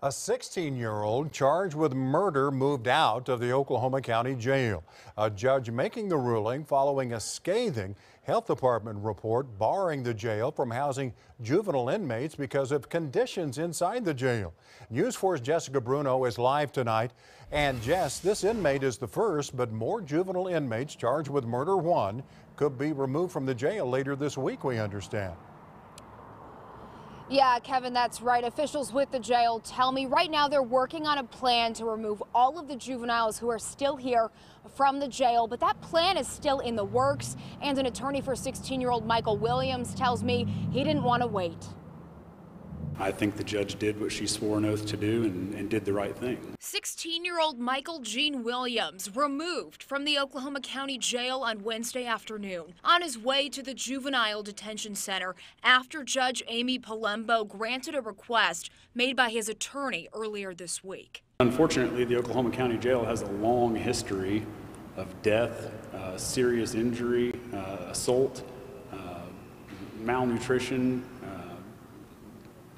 A 16-year-old charged with murder moved out of the Oklahoma County Jail. A judge making the ruling following a scathing health department report barring the jail from housing juvenile inmates because of conditions inside the jail. News 4's Jessica Bruno is live tonight. And Jess, this inmate is the first, but more juvenile inmates charged with murder one could be removed from the jail later this week, we understand. Yeah, Kevin, that's right. Officials with the jail tell me right now they're working on a plan to remove all of the juveniles who are still here from the jail, but that plan is still in the works. And an attorney for 16 year old Michael Williams tells me he didn't want to wait. I think the judge did what she swore an oath to do and, and did the right thing. 16 year old Michael Gene Williams removed from the Oklahoma County Jail on Wednesday afternoon on his way to the Juvenile Detention Center after Judge Amy Palumbo granted a request made by his attorney earlier this week. Unfortunately, the Oklahoma County Jail has a long history of death, uh, serious injury, uh, assault, uh, malnutrition,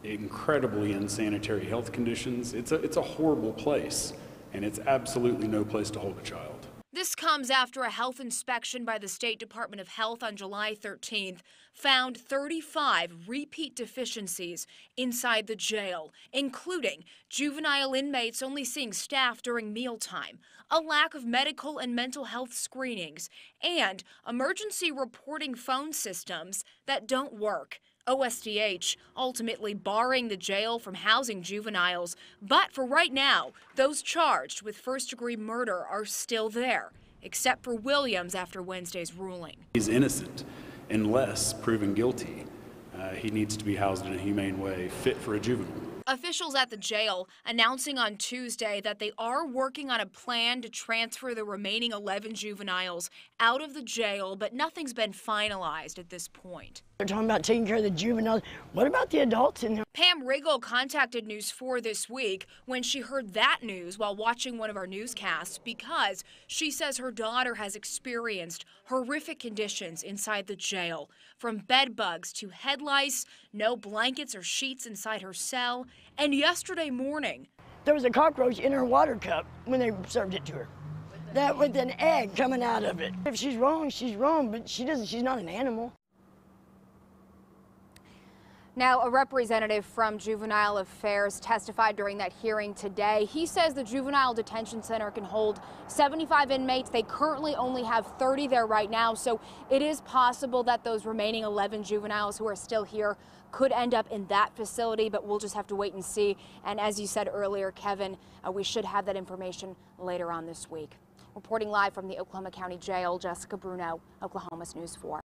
incredibly unsanitary health conditions. It's a, it's a horrible place, and it's absolutely no place to hold a child. This comes after a health inspection by the State Department of Health on July 13th found 35 repeat deficiencies inside the jail, including juvenile inmates only seeing staff during mealtime, a lack of medical and mental health screenings, and emergency reporting phone systems that don't work. OSDH ultimately barring the jail from housing juveniles. But for right now, those charged with first degree murder are still there, except for Williams after Wednesday's ruling. He's innocent unless proven guilty. Uh, he needs to be housed in a humane way, fit for a juvenile. Officials at the jail announcing on Tuesday that they are working on a plan to transfer the remaining 11 juveniles out of the jail, but nothing's been finalized at this point. They're talking about taking care of the juveniles. What about the adults in there? Pam Riggle contacted News 4 this week when she heard that news while watching one of our newscasts because she says her daughter has experienced horrific conditions inside the jail, from bed bugs to head lice, no blankets or sheets inside her cell, and yesterday morning, there was a cockroach in her water cup when they served it to her. That with an egg coming out of it. If she's wrong, she's wrong, but she doesn't she's not an animal. Now, a representative from Juvenile Affairs testified during that hearing today. He says the Juvenile Detention Center can hold 75 inmates. They currently only have 30 there right now, so it is possible that those remaining 11 juveniles who are still here could end up in that facility, but we'll just have to wait and see. And as you said earlier, Kevin, uh, we should have that information later on this week. Reporting live from the Oklahoma County Jail, Jessica Bruno, Oklahoma's News 4.